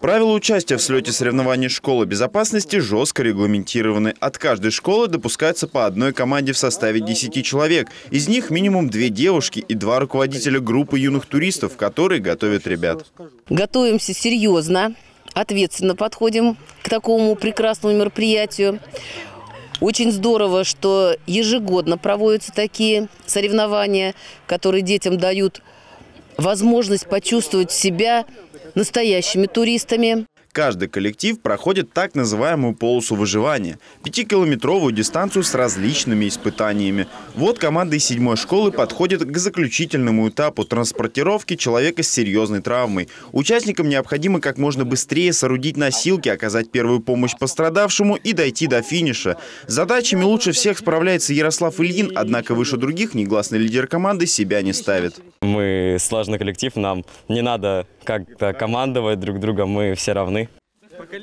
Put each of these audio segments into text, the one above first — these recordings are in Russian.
Правила участия в слете соревнований школы безопасности жестко регламентированы. От каждой школы допускается по одной команде в составе 10 человек. Из них минимум две девушки и два руководителя группы юных туристов, которые готовят ребят. Готовимся серьезно, ответственно подходим к такому прекрасному мероприятию. Очень здорово, что ежегодно проводятся такие соревнования, которые детям дают возможность почувствовать себя настоящими туристами. Каждый коллектив проходит так называемую полосу выживания – пятикилометровую дистанцию с различными испытаниями. Вот команда из седьмой школы подходит к заключительному этапу транспортировки человека с серьезной травмой. Участникам необходимо как можно быстрее соорудить носилки, оказать первую помощь пострадавшему и дойти до финиша. Задачами лучше всех справляется Ярослав Ильин, однако выше других негласный лидер команды себя не ставит. Мы сложный коллектив, нам не надо как-то командовать друг друга, мы все равны.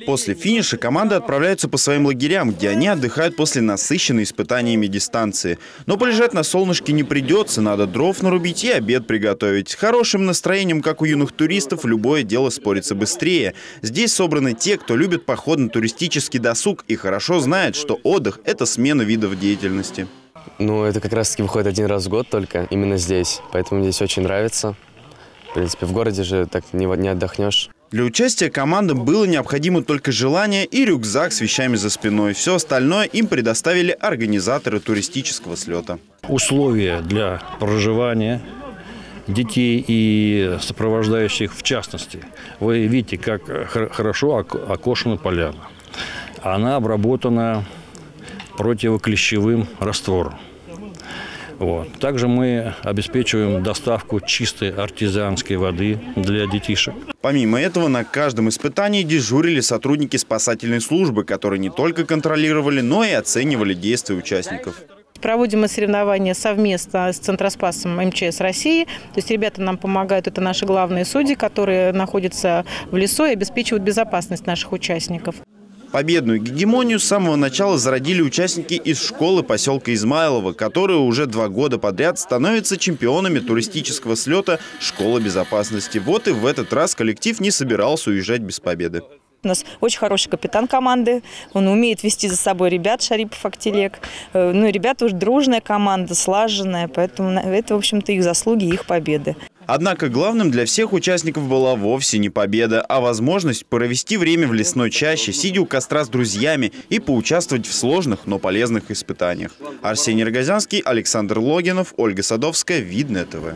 После финиша команды отправляются по своим лагерям, где они отдыхают после насыщенной испытаниями дистанции. Но полежать на солнышке не придется, надо дров нарубить и обед приготовить. Хорошим настроением, как у юных туристов, любое дело спорится быстрее. Здесь собраны те, кто любит походно-туристический досуг и хорошо знает, что отдых – это смена видов деятельности. Ну, это как раз-таки выходит один раз в год только, именно здесь. Поэтому здесь очень нравится. В принципе, в городе же так не отдохнешь. Для участия команды было необходимо только желание и рюкзак с вещами за спиной. Все остальное им предоставили организаторы туристического слета. Условия для проживания детей и сопровождающих в частности. Вы видите, как хорошо окошена поляна. Она обработана противоклещевым раствором. Вот. Также мы обеспечиваем доставку чистой артизанской воды для детишек. Помимо этого, на каждом испытании дежурили сотрудники спасательной службы, которые не только контролировали, но и оценивали действия участников. Проводим мы соревнования совместно с Центроспасом МЧС России. То есть ребята нам помогают, это наши главные судьи, которые находятся в лесу и обеспечивают безопасность наших участников. Победную гегемонию с самого начала зародили участники из школы поселка Измайлово, которые уже два года подряд становятся чемпионами туристического слета «Школа безопасности». Вот и в этот раз коллектив не собирался уезжать без победы. У нас очень хороший капитан команды, он умеет вести за собой ребят, Шарипов Актилек. Э, ну, ребята уже дружная команда, слаженная, поэтому это, в общем-то, их заслуги, их победы. Однако главным для всех участников была вовсе не победа, а возможность провести время в лесной чаще, сидя у костра с друзьями и поучаствовать в сложных, но полезных испытаниях. Арсений Рогозянский, Александр Логинов, Ольга Садовская, Видное ТВ.